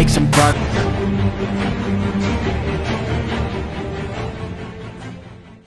make some progress.